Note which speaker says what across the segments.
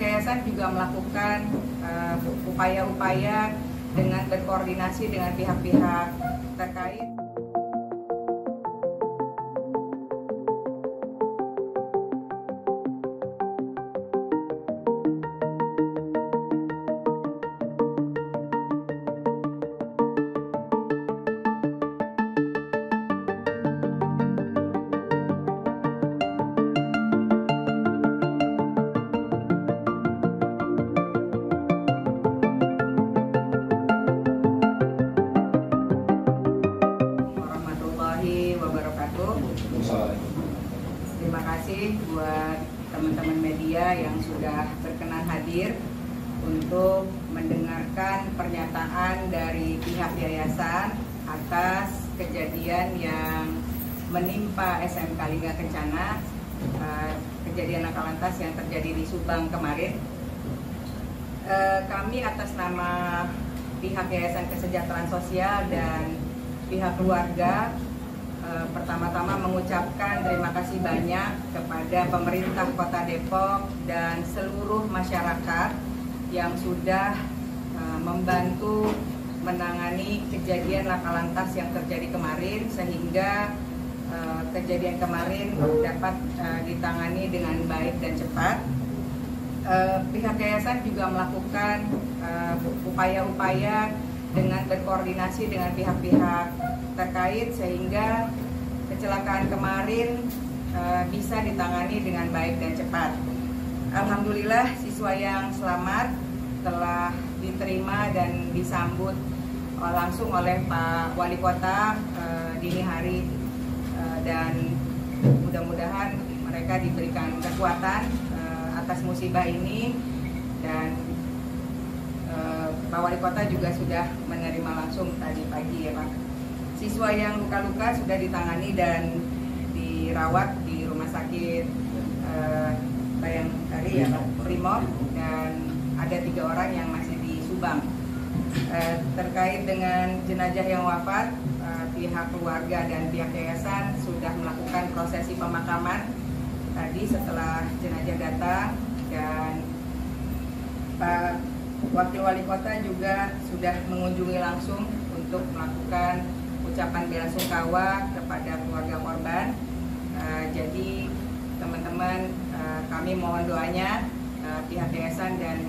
Speaker 1: yayasan juga melakukan uh, upaya-upaya dengan berkoordinasi dengan pihak-pihak terkait. Kasih buat teman-teman media yang sudah berkenan hadir untuk mendengarkan pernyataan dari pihak yayasan atas kejadian yang menimpa SMK Lingga Kencana, eh, kejadian laka lantas yang terjadi di Subang kemarin. Eh, Kami atas nama pihak Yayasan Kesejahteraan Sosial dan pihak keluarga eh, pertama-tama mengucapkan terima kasih banyak kepada pemerintah Kota Depok dan seluruh masyarakat yang sudah eh, membantu menangani kejadian laka lantas yang terjadi kemarin sehingga eh, kejadian kemarin dapat ditangani dengan baik dan cepat. Pihak yayasan juga melakukan upaya-upaya dengan berkoordinasi dengan pihak-pihak terkait sehingga kecelakaan kemarin eh, bisa ditangani dengan baik dan cepat. Alhamdulillah siswa yang selamat telah diterima dan disambut eh, langsung oleh Pak Wali Kota eh, dini hari Eh, dan mudah-mudahan mereka diberikan kekuatan atas musibah ini dan Pak Wali Kota juga sudah menerima langsung tadi pagi ya Pak. Siswa yang luka-luka sudah ditangani dan dirawat di rumah sakit eh, Bayangkari ya Pak, Primo dan ada tiga orang yang masih di Subang. Eh, terkait dengan jenazah yang wafat, eh, pihak keluarga dan pihak yayasan sudah melakukan prosesi pemakaman tadi setelah jenazah datang. Dan Pak Wakil Wali Kota juga sudah mengunjungi langsung untuk melakukan ucapan bela sungkawa kepada keluarga korban. Eh, jadi teman-teman eh, kami mohon doanya eh, pihak yayasan dan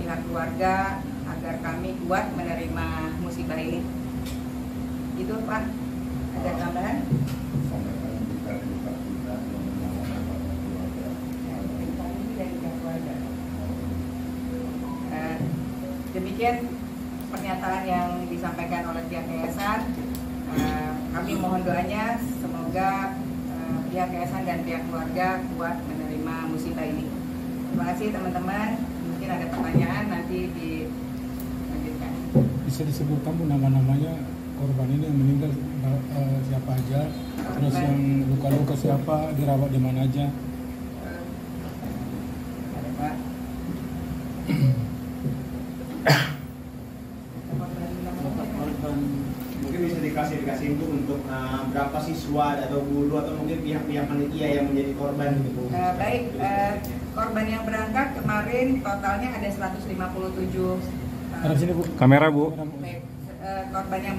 Speaker 1: pihak keluarga agar kami kuat menerima musibah ini. Itu Pak, ada tambahan? Demikian pernyataan yang disampaikan oleh pihak yayasan. Eh, Kami mohon doanya semoga eh, pihak yayasan dan pihak keluarga kuat menerima musibah ini. Terima kasih teman-teman. Mungkin ada pertanyaan nanti dilanjutkan.
Speaker 2: bisa disebutkan bu nama-namanya korban ini yang meninggal eh, siapa aja terus yang luka-luka siapa dirawat di mana aja
Speaker 1: Ada Pak.
Speaker 3: mungkin dikasih info untuk uh, berapa siswa atau guru atau mungkin pihak-pihak panitia yang menjadi korban gitu.
Speaker 1: Eh, baik, eh, korban yang berangkat kemarin totalnya ada 157 eh,
Speaker 2: ada sini bu
Speaker 4: Kamera, Bu.
Speaker 1: Baik, eh, korban yang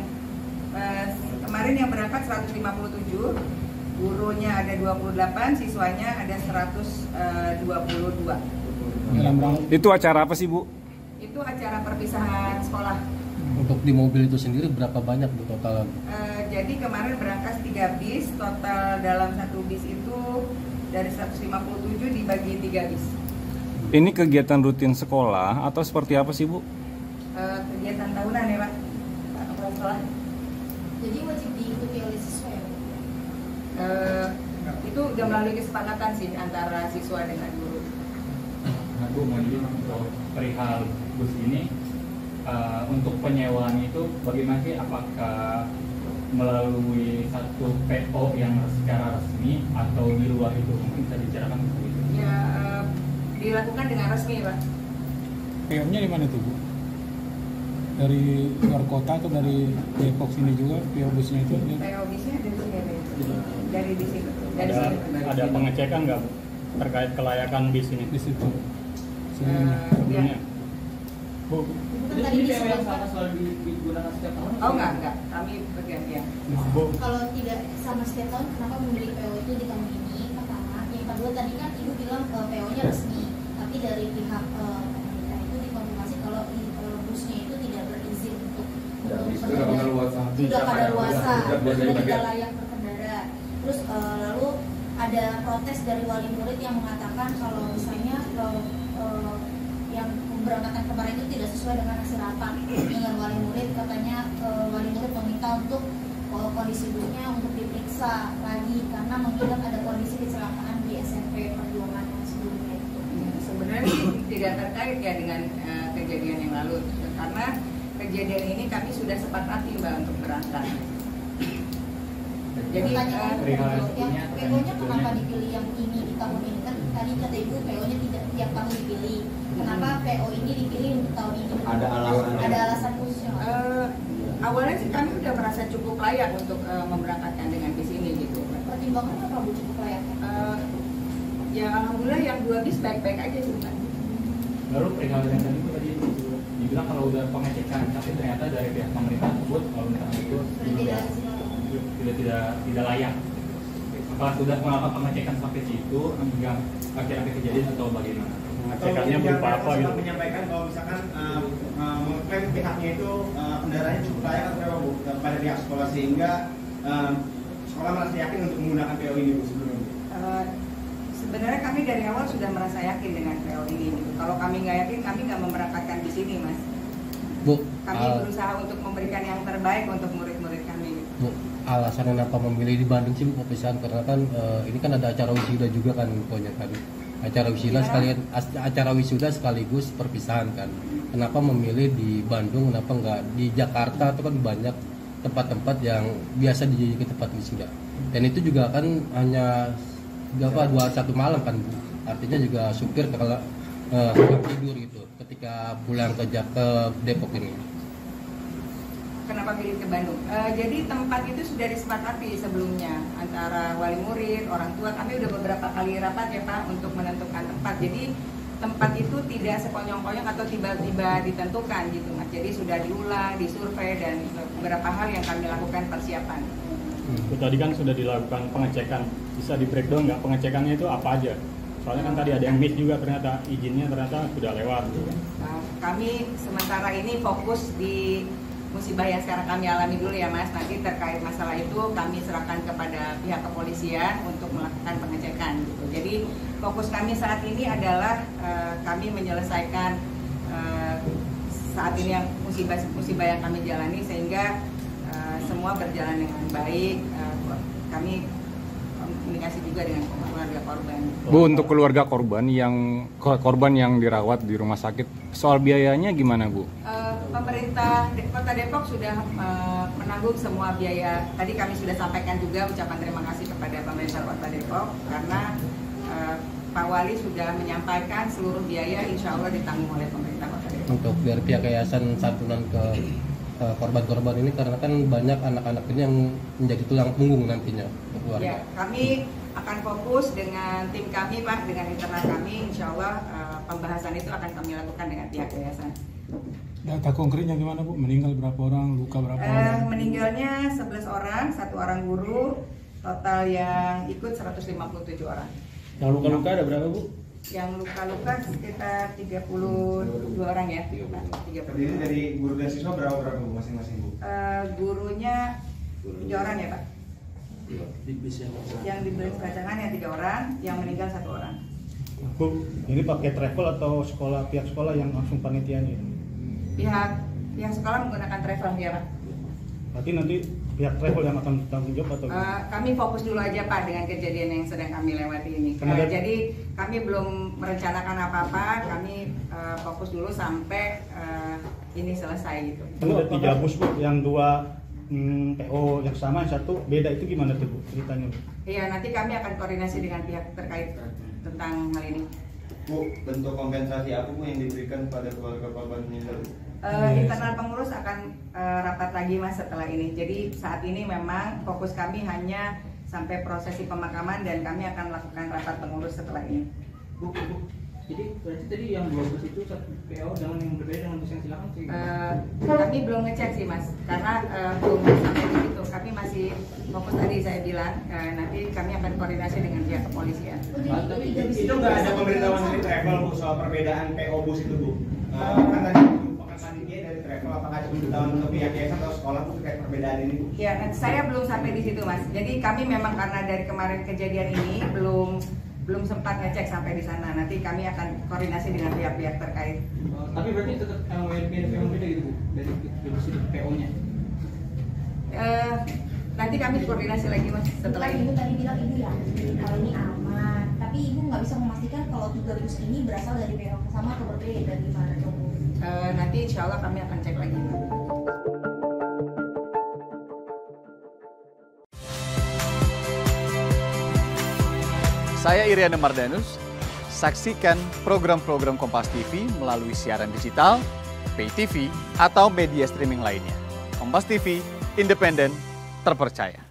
Speaker 1: eh, kemarin yang berangkat 157, gurunya ada 28, siswanya ada 122.
Speaker 2: dalam rangka
Speaker 4: Itu acara apa sih, Bu?
Speaker 1: Itu acara perpisahan sekolah.
Speaker 5: Untuk di mobil itu sendiri berapa banyak bu total?
Speaker 1: Eh, jadi kemarin berangkat 3 bis, total dalam satu bis itu dari 157 dibagi 3 bis.
Speaker 4: Ini kegiatan rutin sekolah atau seperti apa sih, Bu?
Speaker 1: Eh, kegiatan tahunan ya Pak, Kepala Sekolah.
Speaker 6: Jadi wajib diikuti oleh siswa ya? Bu?
Speaker 1: Eh, itu udah melalui kesepakatan sih antara siswa dengan guru.
Speaker 7: Nah, Bu, mau jadi untuk perihal bus ini eh, untuk penyewaan itu bagaimana sih? Apakah melalui satu PO yang secara resmi atau di luar itu mungkin bisa dibicarakan seperti itu?
Speaker 1: Ya eh, dilakukan dengan resmi Pak.
Speaker 2: PO-nya di mana tuh bu dari luar kota atau dari Depok sini juga PO busnya itu
Speaker 1: PO bisnya dari sini ada ya? dari di situ dari
Speaker 8: ada
Speaker 1: sini.
Speaker 8: ada pengecekan nggak Bu, terkait kelayakan bis ini
Speaker 2: di situ sebelumnya.
Speaker 1: Eh,
Speaker 2: sebelumnya.
Speaker 1: ya.
Speaker 2: Bu,
Speaker 6: Itu kan tadi disebutkan
Speaker 1: Oh enggak, enggak. Kami bergantian.
Speaker 2: Bu,
Speaker 6: kalau tidak sama setiap tahun kenapa membeli PO itu di tahun ini pertama yang kedua tadi kan ibu bilang eh, PO-nya resmi tapi dari pihak eh, pemerintah itu dikonfirmasi kalau eh, busnya itu tidak berizin untuk untuk berkendara. tidak pada luasa sudah tidak layak berkendara terus eh, lalu ada protes dari wali murid yang mengatakan kalau misalnya eh, eh, yang pemberangkatan kemarin itu tidak sesuai dengan hasil rapat dengan wali murid katanya eh, wali murid meminta untuk eh, kondisi busnya untuk diperiksa lagi karena mengingat ada kondisi kecelakaan di SMP Perjuangan sebelumnya itu.
Speaker 1: Sebenarnya tidak terkait ya dengan eh, kejadian yang lalu karena kejadian ini kami sudah sepakati mbak untuk berangkat. Jadi
Speaker 6: Makanya
Speaker 1: eh,
Speaker 7: perihal
Speaker 6: PO-nya kenapa dipilih yang ini di tahun ini kan tadi kata ibu PO-nya tidak tiap tahun dipilih. Kenapa PO ini dipilih untuk tahun ini?
Speaker 3: Ada alasannya.
Speaker 6: Ada alasan khususnya. nggak?
Speaker 1: eh, awalnya sih kami udah merasa cukup layak untuk eh, memberangkatkan dengan bis ini gitu.
Speaker 6: Pertimbangannya apa bu cukup layaknya?
Speaker 1: Eh, ya alhamdulillah yang dua bis baik-baik aja sih mbak.
Speaker 7: Lalu perihal yang tadi itu tadi dibilang kalau udah pengecekan, tapi ternyata dari pihak pemerintah tersebut kalau misalnya itu
Speaker 6: Sudah tidak
Speaker 7: tidak tidak tidak layak. Apakah sudah melakukan pengecekan sampai situ hingga akhir-akhir kejadian atau bagaimana?
Speaker 3: Pengecekannya berupa apa gitu? menyampaikan kalau misalkan uh, uh, mengklaim pihaknya itu uh, kendaraannya cukup layak atau kepada pihak sekolah sehingga uh, sekolah merasa yakin untuk menggunakan PO ini bu sebelumnya. Bu.
Speaker 1: Eh, sebenarnya kami dari awal sudah merasa yakin dengan PO ini. Gitu. Kalau kami nggak yakin, kami nggak memberangkatkan di sini, mas.
Speaker 5: Bu,
Speaker 1: Kami
Speaker 5: al-
Speaker 1: berusaha untuk memberikan yang terbaik untuk.
Speaker 5: Bu, alasan kenapa memilih di Bandung sih Bu perpisahan karena kan eh, ini kan ada acara wisuda juga kan pokoknya kan. Acara wisuda
Speaker 1: Iya.
Speaker 5: sekalian acara wisuda sekaligus perpisahan kan. Kenapa memilih di Bandung kenapa nggak di Jakarta? Itu kan banyak tempat-tempat yang biasa dijadikan tempat wisuda. Dan itu juga kan hanya berapa dua satu malam kan Bu. Artinya juga supir kalau eh, nggak tidur gitu ketika pulang ke ke Depok ini
Speaker 1: Kenapa pilih ke Bandung? Eh, jadi tempat itu sudah disepakati sebelumnya antara wali murid, orang tua. Kami udah beberapa kali rapat ya Pak untuk menentukan tempat. Jadi tempat itu tidak sekonyong-konyong atau tiba-tiba ditentukan gitu Mas. Jadi sudah diulang, disurvei dan beberapa hal yang kami lakukan persiapan.
Speaker 2: Bu, tadi kan sudah dilakukan pengecekan. Bisa di breakdown nggak pengecekannya itu apa aja? Soalnya kan tadi ada yang miss juga ternyata izinnya ternyata sudah lewat. Gitu.
Speaker 1: Nah, kami sementara ini fokus di musibah yang sekarang kami alami dulu ya Mas. Nanti terkait masalah itu kami serahkan kepada pihak kepolisian untuk melakukan pengecekan gitu. Jadi fokus kami saat ini adalah eh, kami menyelesaikan eh, saat ini yang musibah musibah yang kami jalani sehingga eh, semua berjalan dengan baik. Eh, kami komunikasi juga dengan keluarga korban.
Speaker 4: Bu untuk keluarga korban yang korban yang dirawat di rumah sakit soal biayanya gimana Bu?
Speaker 1: Eh, pemerintah Kota Depok sudah eh, menanggung semua biaya. Tadi kami sudah sampaikan juga ucapan terima kasih kepada pemerintah Kota Depok karena eh, Pak Wali sudah menyampaikan seluruh biaya insya Allah ditanggung oleh pemerintah Kota Depok.
Speaker 5: untuk dari pihak yayasan santunan ke korban-korban ini karena kan banyak anak-anak ini yang menjadi tulang punggung nantinya keluarga.
Speaker 1: Ya, kami akan fokus dengan tim kami Pak, dengan internal kami, insya Allah eh, pembahasan itu akan kami lakukan dengan pihak yayasan.
Speaker 2: Data konkretnya gimana Bu? Meninggal berapa orang? Luka berapa
Speaker 1: Eh,
Speaker 2: orang?
Speaker 1: meninggalnya 11 orang, satu orang guru, total yang ikut 157 orang.
Speaker 8: Yang luka-luka ada berapa bu?
Speaker 1: Yang luka-luka sekitar 32 orang ya. Pak, 32.
Speaker 3: Terdiri dari guru dan siswa berapa berapa bu masing-masing bu?
Speaker 1: Eh, gurunya tiga orang ya Pak.
Speaker 8: Bis yang
Speaker 1: diberi keracangan yang tiga orang, yang meninggal satu orang.
Speaker 2: Bu, ini pakai travel atau sekolah pihak sekolah yang langsung panitianya?
Speaker 1: Pihak pihak sekolah menggunakan travel ya Pak.
Speaker 2: Berarti nanti pihak travel yang akan bertanggung jawab atau?
Speaker 1: Eh, kami fokus dulu aja Pak dengan kejadian yang sedang kami lewati ini.
Speaker 2: Karena ada-
Speaker 1: jadi kami belum merencanakan apa-apa, kami eh, fokus dulu sampai eh, ini selesai gitu.
Speaker 2: Kan ada tiga bus bu, yang dua hmm, PO yang sama, yang satu beda itu gimana tuh bu ceritanya? Bu?
Speaker 1: Iya, nanti kami akan koordinasi dengan pihak terkait tentang hal ini.
Speaker 9: Bu, bentuk kompensasi apa Bu yang diberikan pada keluarga korban meninggal?
Speaker 1: Eh, internal pengurus akan eh, rapat lagi mas setelah ini. Jadi saat ini memang fokus kami hanya sampai prosesi pemakaman dan kami akan melakukan rapat pengurus setelah ini.
Speaker 3: Bu, bu,
Speaker 10: Jadi berarti tadi yang dua bus itu satu PO dengan yang berbeda dengan bus yang silakan sih.
Speaker 1: Eh, kami belum ngecek sih mas, karena eh, belum sampai di situ. Kami masih fokus tadi saya bilang, eh, nanti kami akan koordinasi dengan pihak kepolisian.
Speaker 3: Itu nggak ada pemberitahuan dari travel bu soal perbedaan PO bus itu bu. Eh, kan tadi panitia dari travel apakah ada pemberitahuan untuk pihak yayasan atau sekolah bu terkait perbedaan ini bu?
Speaker 1: Ya, saya belum sampai di situ mas. Jadi kami memang karena dari kemarin kejadian ini belum belum sempat ngecek sampai di sana. Nanti kami akan koordinasi dengan pihak-pihak terkait.
Speaker 10: Oh, tapi berarti tetap LWP dan PO beda gitu bu dari bus itu PO-nya.
Speaker 1: Eh, nanti kami koordinasi lagi mas setelah
Speaker 6: Kan
Speaker 1: ini.
Speaker 6: ibu tadi bilang ibu yakin kalau ini aman, tapi ibu nggak bisa memastikan kalau tiga bus ini berasal dari yang sama atau berbeda dari mana tuh?
Speaker 1: Eh, nanti insya Allah kami akan cek lagi.
Speaker 11: Saya Iriana Mardanus. Saksikan program-program Kompas TV melalui siaran digital, pay TV, atau media streaming lainnya. Kompas TV, independen, terpercaya.